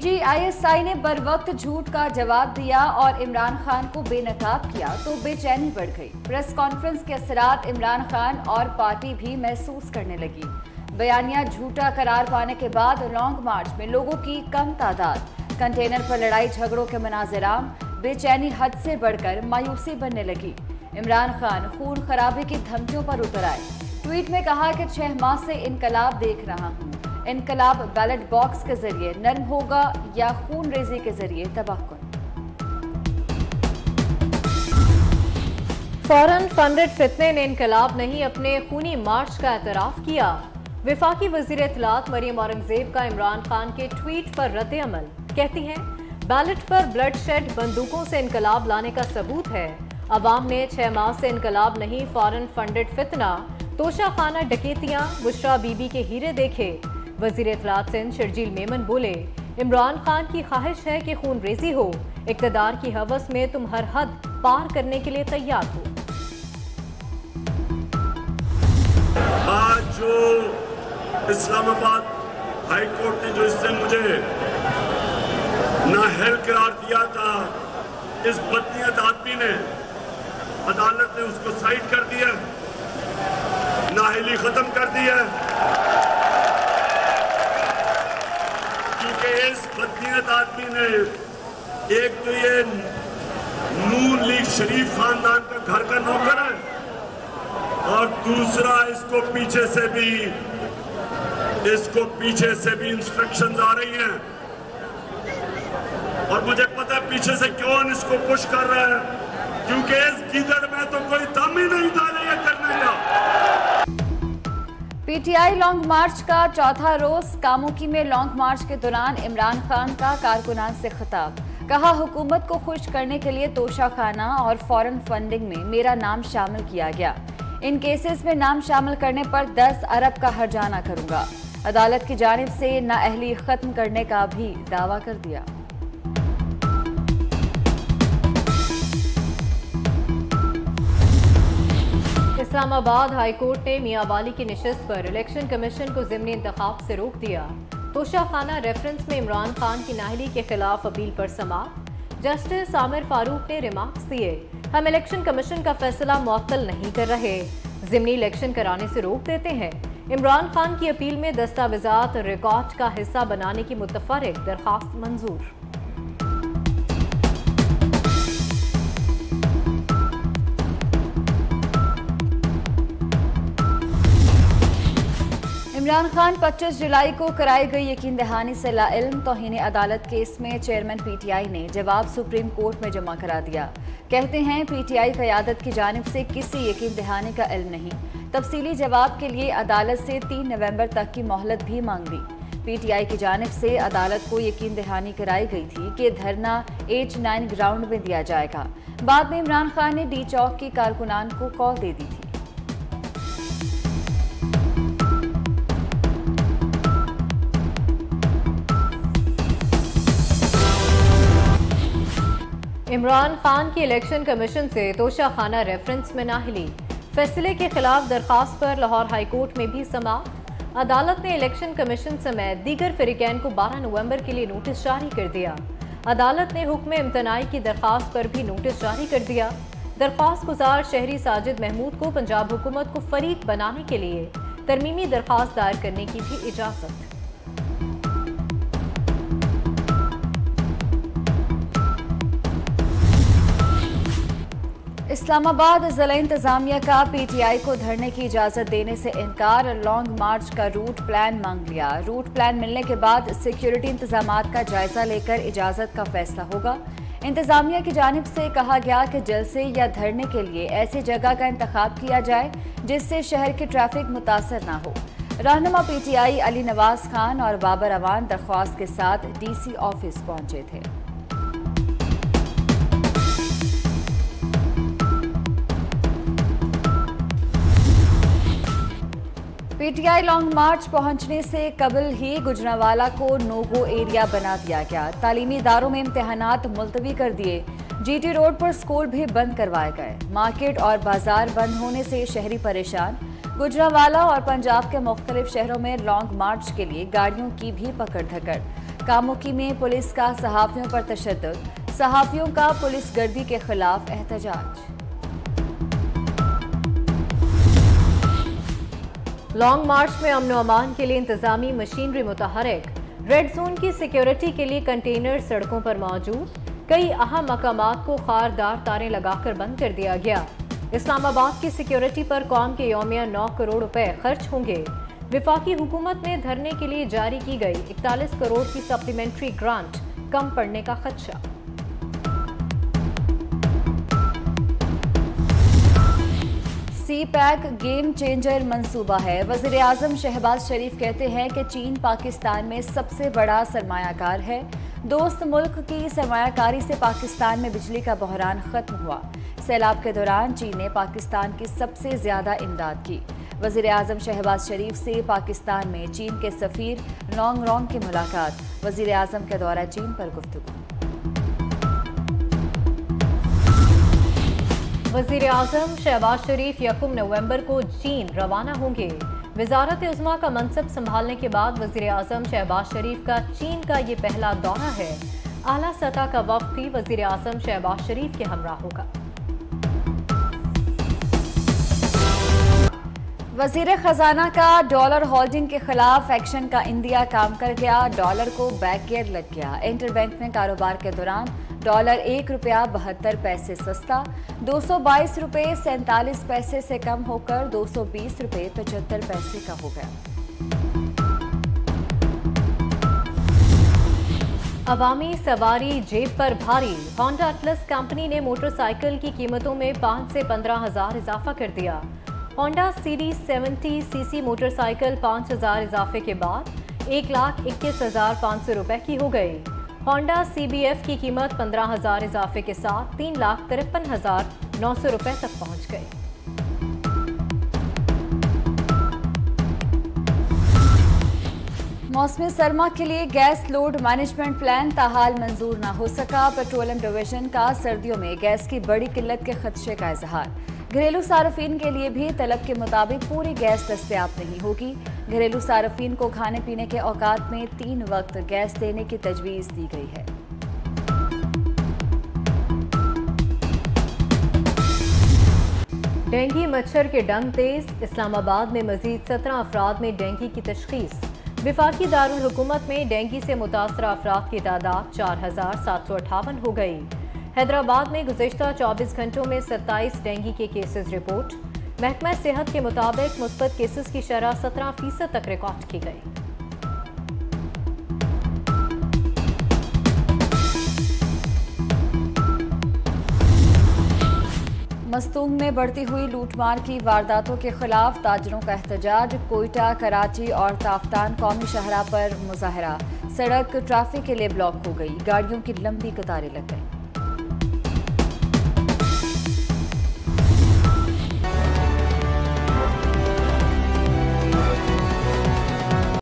पीजीआईएसआई ने बर वक्त झूठ का जवाब दिया और इमरान खान को बेनकाब किया तो बेचैनी बढ़ गई। प्रेस कॉन्फ्रेंस के असरात इमरान खान और पार्टी भी महसूस करने लगी। बयानिया झूठा करार पाने के बाद लॉन्ग मार्च में लोगों की कम तादाद। कंटेनर पर लड़ाई झगड़ों के मनाजराम, बेचैनी हद से बढ़कर मायूसी बनने लगी। इमरान खान खून खराबे की धमकियों पर उतर आए। ट्वीट में कहा कि छह माह से इनकलाब देख रहा हूँ। इनकलाब बैलेट बॉक्स के ज़रिए, नर्म होगा या खून रेजी के ज़रिए तबाहकुन। फॉरन फंडेड फितने ने इनकलाब नहीं अपने खूनी मार्च का एतराफ किया। विफाकी वज़ीर इतलात मरियम औरंगज़ेब का इमरान खान के ट्वीट पर रद्द अमल। कहती हैं, बैलेट पर ब्लड शेड बंदूकों से इनकलाब लाने का सबूत है। अवाम ने छह माह से इनकलाब नहीं फॉरन फंडेड फितना। तोशा खाना डकेतियाँ, बुशरा बीबी के हीरे देखे। वज़ीर इतलात सिंध शर्जील मेमन बोले, इमरान खान की ख्वाहिश है कि खून रेजी हो। इकतदार की हवस में तुम हर हद पार करने के लिए तैयार हो। आज जो इस्लामाबाद हाई कोर्ट ने जो इससे मुझे नाहल करार दिया था, इस बदनीयत आदमी ने, अदालत ने उसको साइड कर दिया नाहली खत्म कर दी है। क्योंकि इस बदनीयत आदमी ने। एक तो ये नून लीग शरीफ खानदान का घर का नौकर है और दूसरा इसको पीछे से भी, इसको पीछे से भी इंस्ट्रक्शंस आ रही हैं। और मुझे पता है पीछे से क्यों इसको पुश कर रहा है? क्योंकि इस गिदड़ में तो कोई दम ही नहीं का पीटीआई लॉन्ग मार्च का चौथा रोज कामुकी में लॉन्ग मार्च के दौरान इमरान खान का कारकुनान से खिताब। कहा, हुकूमत को खुश करने के लिए तोशाखाना और फॉरेन फंडिंग में मेरा नाम शामिल किया गया। इन केसेस में नाम शामिल करने पर 10 अरब का हरजाना करूँगा। अदालत की जानब से नाअहली खत्म करने का भी दावा कर दिया। इस्लामाबाद हाईकोर्ट ने मियावाली की नशस्त पर इलेक्शन कमीशन को जिमनी इंतखाब से रोक दिया। तोशा खाना रेफरेंस में इमरान खान की नाहली के खिलाफ अपील पर समाप्त। जस्टिस आमिर फारूक ने रिमार्क्स दिए। हम इलेक्शन कमीशन का फैसला मुअत्तल नहीं कर रहे। जिमनी इलेक्शन कराने से रोक देते हैं। इमरान खान की अपील में दस्तावेजात रिकॉर्ड का हिस्सा बनाने की मुतफरक दरखास्त मंजूर। इमरान खान 25 जुलाई को कराई गई यकीन दहानी से लाइल्म, तोहिन अदालत केस में चेयरमैन पीटीआई ने जवाब सुप्रीम कोर्ट में जमा करा दिया। कहते हैं, पीटीआई क्यादत की जानब से किसी यकीन दहानी का इल्म नहीं। तफसीली जवाब के लिए अदालत से तीन नवंबर तक की मोहलत भी मांग ली। पीटीआई की जानब से अदालत को यकीन दहानी कराई गई थी कि धरना एच नाइन ग्राउंड में दिया जाएगा। बाद में इमरान खान ने डी चौक की कारकुनान को कॉल दे दी थी। इमरान खान की इलेक्शन कमीशन से तोशा खाना रेफरेंस में नाहली। फैसले के खिलाफ दरखास्त पर लाहौर हाईकोर्ट में भी समाप्त अदालत ने इलेक्शन कमीशन समेत दीगर फरीकैन को 12 नवंबर के लिए नोटिस जारी कर दिया। अदालत ने हुक्म इम्तनाई की दरखास्त पर भी नोटिस जारी कर दिया। दरख्वास्त गुजार शहरी साजिद महमूद को पंजाब हुकूमत को फरीक बनाने के लिए तरमीमी दरख्वास्त दायर करने की भी इजाज़त। इस्लामाबाद जिला इंतजामिया का पीटीआई को धरने की इजाज़त देने से इनकार। लॉन्ग मार्च का रूट प्लान मांग लिया। रूट प्लान मिलने के बाद सिक्योरिटी इंतज़ाम का जायजा लेकर इजाज़त का फैसला होगा। इंतजामिया की जानब से कहा गया कि जलसे या धरने के लिए ऐसी जगह का इंतखब किया जाए, जिससे शहर की ट्रैफ़िक मुतासर ना हो। रहनुमा पीटीआई अली नवाज़ खान और बाबर अवान दरख्वास्त के साथ डीसी ऑफ़िस पहुँचे थे। पीटीआई लॉन्ग मार्च पहुँचने से कबल ही गुजरावाला को नोगो एरिया बना दिया गया। तालीमी इदारों में इम्तहानात मुलतवी कर दिए। जीटी रोड पर स्कूल भी बंद करवाए गए। मार्केट और बाज़ार बंद होने से शहरी परेशान। गुजरावाला और पंजाब के मुख्तलिफ़ शहरों में लॉन्ग मार्च के लिए गाड़ियों की भी पकड़ धकड़ कामुकी में पुलिस का सहाफियों पर तशद सहाफियों का पुलिस गर्दी के खिलाफ एहतजाज। लॉन्ग मार्च में अमन अमान के लिए इंतजामी मशीनरी मुतहरक। रेड जोन की सिक्योरिटी के लिए कंटेनर सड़कों पर मौजूद। कई अहम मकाम को खारदार तारें लगाकर बंद कर दिया गया। इस्लामाबाद की सिक्योरिटी पर कौम के योमिया नौ करोड़ रुपए खर्च होंगे। विफाकी हुकूमत ने धरने के लिए जारी की गई इकतालीस करोड़ की सप्लीमेंट्री ग्रांट। कम पड़ने का खदशा। सी पैक गेम चेंजर मंसूबा है। वज़ीर आज़म शहबाज शरीफ कहते हैं कि चीन पाकिस्तान में सबसे बड़ा सरमाकार है। दोस्त मुल्क की सरमाकारी से पाकिस्तान में बिजली का बहरान खत्म हुआ। सैलाब के दौरान चीन ने पाकिस्तान की सबसे ज़्यादा इमदाद की। वज़ीर अजम शहबाज शरीफ से पाकिस्तान में चीन के सफ़ीर नोंग रोंग की मुलाकात। वज़ीर अजम के दौरा चीन पर गुफ्तु वज़ीर अजम शहबाज शरीफ यकुम नवंबर को चीन रवाना होंगे। वजारत उजमा का मनसब संभालने के बाद वज़ीर अजम शहबाज शरीफ का चीन का ये पहला दौरा है। आला सतह का वक्त भी वज़ीर अजम शहबाज शरीफ के हमरा होगा। वज़ीर खजाना का डॉलर होल्डिंग के खिलाफ एक्शन का इंडिया काम कर गया। डॉलर को बैक गियर लग गया। इंटर बैंक में कारोबार के दौरान डॉलर एक रुपया बहत्तर पैसे सस्ता, दो सौ बाईस रुपये सैंतालीस पैसे से कम होकर दो सौ बीस रुपये पचहत्तर पैसे का हो गया। अवामी सवारी जेब पर भारी होंडा अटलस कंपनी ने मोटरसाइकिल की कीमतों में पाँच से पंद्रह हज़ार इजाफा कर दिया। होंडा सीरीज़ 70 सीसी मोटरसाइकिल पाँच हज़ार इजाफे के बाद एक लाख इक्कीस हज़ार पाँच सौ रुपए की हो गई। होंडा सीबीएफ की कीमत पंद्रह हज़ार इजाफे के साथ तीन लाख तिरपन हज़ार नौ सौ रुपए तक पहुँच गई। मौसम सरमा के लिए गैस लोड मैनेजमेंट प्लान ताहाल मंजूर न हो सका। पेट्रोलियम डिवीज़न का सर्दियों में गैस की बड़ी किल्लत के खदशे का इजहार। घरेलू सार्फिन के लिए भी तलब के मुताबिक पूरी गैस दस्तियाब नहीं होगी। घरेलू सार्फिन को खाने पीने के औकात में तीन वक्त गैस देने की तजवीज़ दी गई है। डेंगी, मच्छर के डंग तेज, इस्लामाबाद में मजीद सत्रह अफराद में डेंगी की तशखीस। विफाकी दारुल हुकूमत में डेंगी से मुतासर अफराद की तादाद चार हज़ार सात सौ अठावन हो गई। हैदराबाद में गुजशत 24 घंटों में 27 डेंगू के केसेस रिपोर्ट। महकमा सेहत के मुताबिक मुस्बत केसेस की शरह 17 फ़ीसद तक रिकॉर्ड की गई। मस्तूंग में बढ़ती हुई लूटमार की वारदातों के खिलाफ ताजरों का एहतजाज, कोयटा, कराची और ताफ्तान कौमी शहरा पर मुजाहरा। सड़क ट्रैफ़िक के लिए ब्लॉक हो गई। गाड़ियों की लंबी कतारें लग गई।